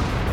Yeah.